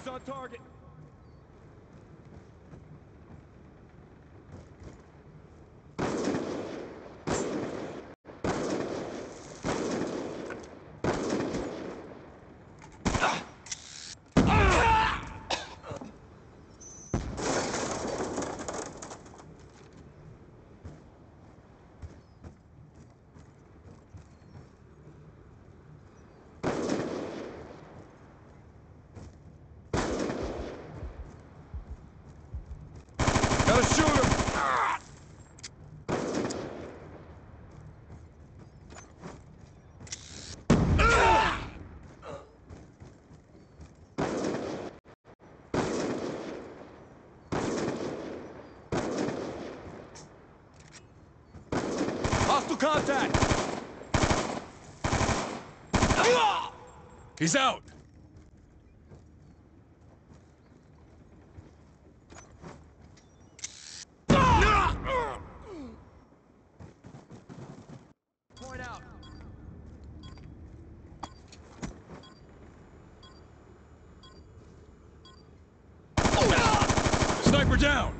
Eyes on target. Gotta shoot him! Hostile contact! He's out! Point out. Sniper down!